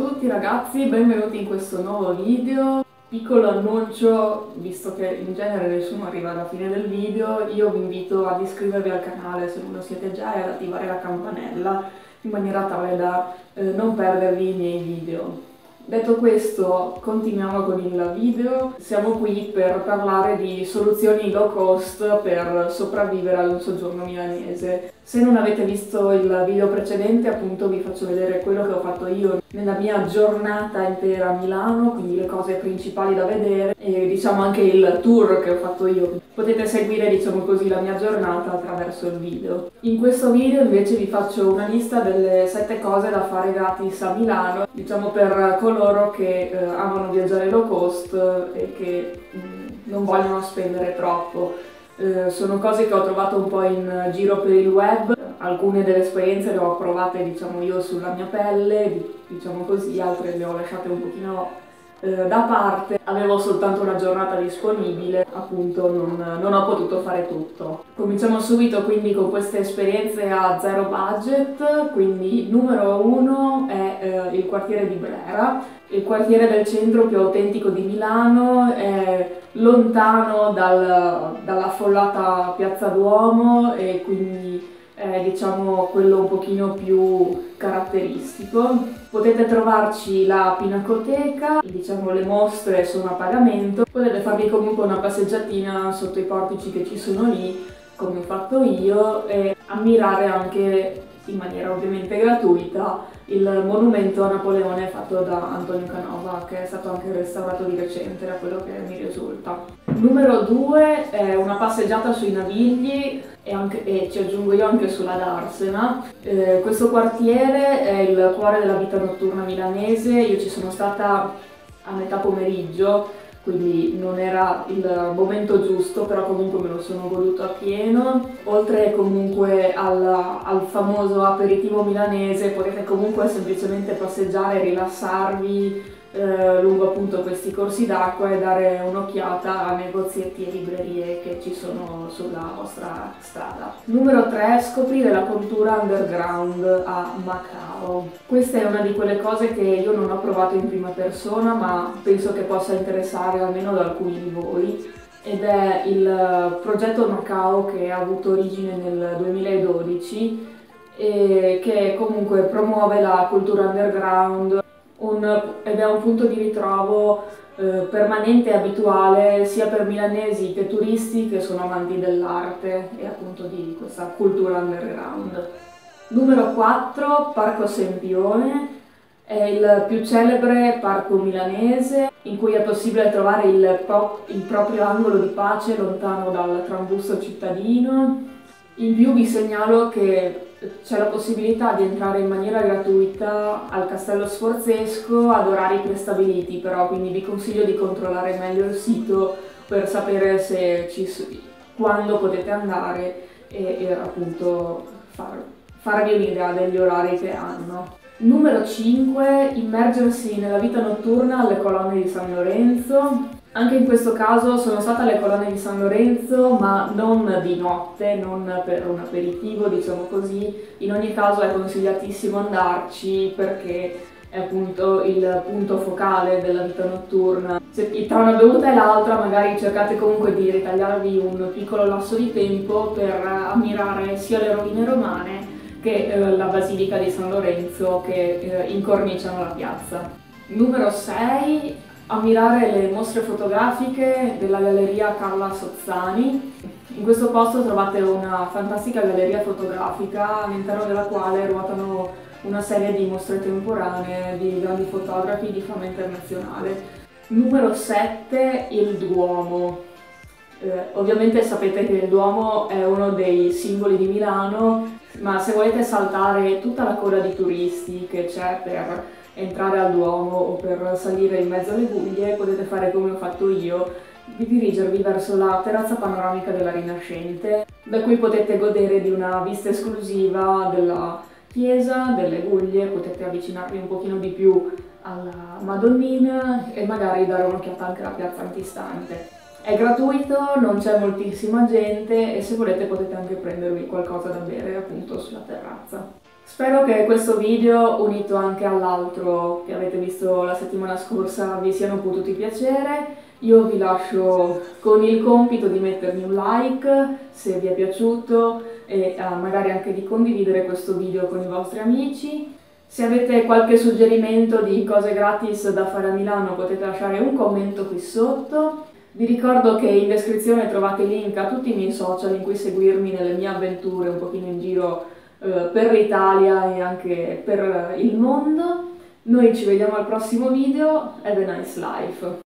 tutti ragazzi, benvenuti in questo nuovo video. Piccolo annuncio, visto che in genere nessuno arriva alla fine del video, io vi invito ad iscrivervi al canale se non lo siete già e ad attivare la campanella in maniera tale da eh, non perdervi i miei video. Detto questo, continuiamo con il video. Siamo qui per parlare di soluzioni low cost per sopravvivere ad un soggiorno milanese. Se non avete visto il video precedente, appunto vi faccio vedere quello che ho fatto io nella mia giornata intera a Milano, quindi le cose principali da vedere e diciamo anche il tour che ho fatto io. Potete seguire, diciamo così, la mia giornata attraverso il video. In questo video invece vi faccio una lista delle 7 cose da fare gratis a Milano, diciamo per coloro che eh, amano viaggiare low cost e che mm, non vogliono spendere troppo. Eh, sono cose che ho trovato un po' in giro per il web, alcune delle esperienze le ho provate diciamo io sulla mia pelle, diciamo così, altre le ho lasciate un pochino eh, da parte, avevo soltanto una giornata disponibile, appunto non, non, ho potuto fare tutto. Cominciamo subito quindi con queste esperienze a zero budget, quindi numero uno è eh, il quartiere di Brera, il quartiere del centro più autentico di Milano, è lontano dal, dall'affollata piazza Duomo e quindi è diciamo quello un pochino più caratteristico. Potete trovarci la pinacoteca, diciamo le mostre sono a pagamento, potete farvi comunque una passeggiatina sotto i portici che ci sono lì, come ho fatto io, e ammirare anche in maniera ovviamente gratuita il monumento a Napoleone fatto da Antonio Canova che è stato anche restaurato di recente da quello che mi risulta. Numero 2 è una passeggiata sui Navigli e, anche, e ci aggiungo io anche sulla Darsena. Eh, questo quartiere è il cuore della vita notturna milanese, io ci sono stata a metà pomeriggio quindi non era il momento giusto, però comunque me lo sono goduto a pieno. Oltre comunque al, al famoso aperitivo milanese, potete comunque semplicemente passeggiare, rilassarvi, eh, lungo appunto questi corsi d'acqua e dare un'occhiata a negozietti e librerie che ci sono sulla vostra strada. Numero 3. Scoprire la cultura underground a Macao. Questa è una di quelle cose che io non ho provato in prima persona ma penso che possa interessare almeno ad alcuni di voi ed è il progetto Macao che ha avuto origine nel 2012 e che comunque promuove la cultura underground un, ed è un punto di ritrovo eh, permanente e abituale sia per milanesi che turisti che sono amanti dell'arte e appunto di questa cultura underground. Numero 4, Parco Sempione, è il più celebre parco milanese in cui è possibile trovare il, pro il proprio angolo di pace lontano dal trambusto cittadino. In più vi segnalo che c'è la possibilità di entrare in maniera gratuita al Castello Sforzesco ad orari prestabiliti, però quindi vi consiglio di controllare meglio il sito per sapere ci, quando potete andare e, e appunto far, farvi un'idea degli orari che hanno. Numero 5. Immergersi nella vita notturna alle colonne di San Lorenzo. Anche in questo caso sono stata alle colonne di San Lorenzo, ma non di notte, non per un aperitivo, diciamo così. In ogni caso è consigliatissimo andarci perché è appunto il punto focale della vita notturna. Se tra una bevuta e l'altra magari cercate comunque di ritagliarvi un piccolo lasso di tempo per ammirare sia le rovine romane che eh, la basilica di San Lorenzo che eh, incorniciano la piazza. Numero 6 ammirare le mostre fotografiche della galleria Carla Sozzani. In questo posto trovate una fantastica galleria fotografica all'interno della quale ruotano una serie di mostre temporanee di grandi fotografi di fama internazionale. Numero 7, il Duomo. Eh, ovviamente sapete che il Duomo è uno dei simboli di Milano, ma se volete saltare tutta la coda di turisti che c'è per entrare al Duomo o per salire in mezzo alle guglie potete fare come ho fatto io, di dirigervi verso la terrazza panoramica della Rinascente, da cui potete godere di una vista esclusiva della chiesa, delle guglie, potete avvicinarvi un pochino di più alla Madonnina e magari dare un'occhiata anche alla piazza antistante. È gratuito, non c'è moltissima gente e se volete potete anche prendervi qualcosa da bere appunto sulla terrazza. Spero che questo video, unito anche all'altro che avete visto la settimana scorsa, vi siano potuti piacere. Io vi lascio con il compito di mettermi un like se vi è piaciuto e uh, magari anche di condividere questo video con i vostri amici. Se avete qualche suggerimento di cose gratis da fare a Milano potete lasciare un commento qui sotto. Vi ricordo che in descrizione trovate link a tutti i miei social in cui seguirmi nelle mie avventure un pochino in giro eh, per l'Italia e anche per il mondo. Noi ci vediamo al prossimo video, have a nice life!